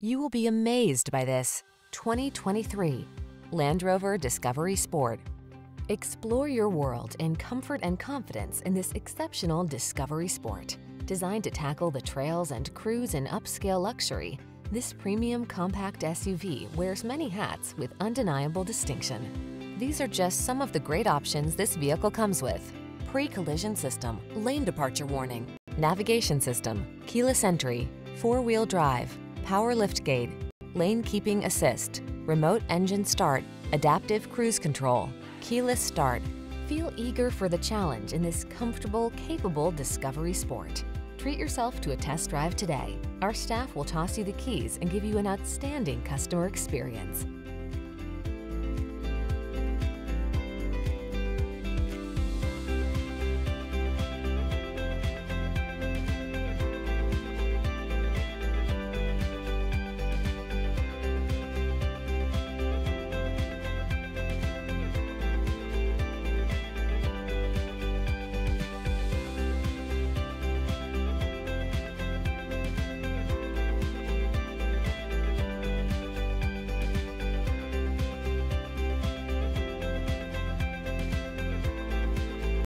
You will be amazed by this 2023 Land Rover Discovery Sport. Explore your world in comfort and confidence in this exceptional Discovery Sport. Designed to tackle the trails and cruise in upscale luxury, this premium compact SUV wears many hats with undeniable distinction. These are just some of the great options this vehicle comes with. Pre-collision system, lane departure warning, navigation system, keyless entry, four-wheel drive, power liftgate, lane keeping assist, remote engine start, adaptive cruise control, keyless start. Feel eager for the challenge in this comfortable, capable Discovery Sport. Treat yourself to a test drive today. Our staff will toss you the keys and give you an outstanding customer experience.